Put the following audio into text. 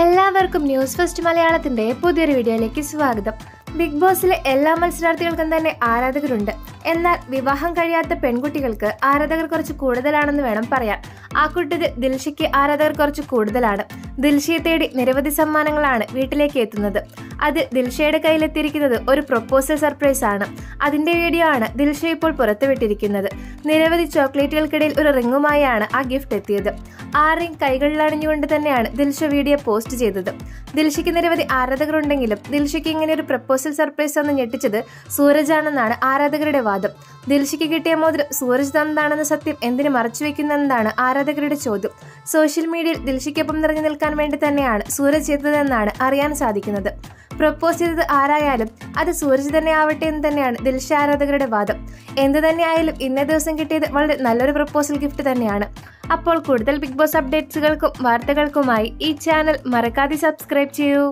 എല്ലാവർക്കും news first മലയാളത്തിന്റെ പുതിയൊരു വീഡിയോയിലേക്ക് സ്വാഗതം. ബിഗ് ബോസിലെ എല്ലാ മത്സരാർത്ഥികൾക്കും തന്നെ ആരാധകരുണ്ട്. എന്നാൽ വിവാഹം കഴിയാത്ത പെൺകുട്ടികൾക്ക് ആരാധകർ കുറച്ച് കൂടുതലാണെന്ന് വേണം പറയാൻ. ആ കുട്ടി ദിൽഷയ്ക്ക് ആരാധകർ കുറച്ച് കൂടുതലാണ്. ദിൽഷയെ തേടി നിരവധി സമ്മാനങ്ങളാണ് വീട്ടിലേക്ക് എത്തുന്നത്. അത് ദിൽഷയുടെ കയ്യിലെത്തിയിരിക്കുന്നത് ഒരു പ്രൊപ്പോസൽ സർപ്രൈസ് ആണ് അതിന്റെ വീഡിയോ ആണ് ദിൽഷ ഇപ്പോൾ പുറത്തുവിട്ടിരിക്കുന്നത്. നിരവധി ചോക്ലേറ്റുകൾക്കിടയിൽ ഒരു റിങ്ങുമായാണ് ആ ഗിഫ്റ്റ് എത്തിയത്. ആ റിംഗ് കൈകളിൽ അണിഞ്ഞുകൊണ്ട് തന്നെയാണ് ദിൽഷ വീഡിയോ പോസ്റ്റ് ചെയ്തത്. ദിൽഷയ്ക്ക് നിരവധി ആരാധകരുണ്ടെങ്കിലും ദിൽഷയ്ക്ക് ഇങ്ങനെ ഒരു പ്രപ്പോസൽ സർപ്രൈസ് ഒന്ന് ഞെട്ടിച്ചത് സൂരജ് ആണെന്നാണ് ആരാധകരുടെ വാദം. ദിൽഷയ്ക്ക് കിട്ടിയ മോതിരം സൂരജ് തന്നതാണെന്ന സത്യം എന്തിനു മറച്ചുവെക്കുന്നതെന്നാണ് ആരാധകരുടെ ചോദ്യം. സോഷ്യൽ മീഡിയയിൽ ദിൽഷയ്ക്കൊപ്പം നിറഞ്ഞു നിൽക്കാൻ വേണ്ടി തന്നെയാണ് സൂരജ് ചെയ്തതെന്നാണ് അറിയാൻ സാധിക്കുന്നത്. പ്രപ്പോസ് ചെയ്തത് ആരായാലും അത് സൂരജ് തന്നെ ആവട്ടെ എന്ന് തന്നെയാണ് ദിൽഷ ആരാധകരുടെ വാദം. എന്ത് തന്നെയായാലും ഇന്നേ ദിവസം കിട്ടിയത് വളരെ നല്ലൊരു പ്രപ്പോസൽ ഗിഫ്റ്റ് തന്നെയാണ്. അപ്പോൾ കൂടുതൽ ബിഗ് ബോസ് അപ്ഡേറ്റ്സുകൾക്കും വാർത്തകൾക്കുമായി ഈ ചാനൽ മറക്കാതെ സബ്സ്ക്രൈബ് ചെയ്യൂ.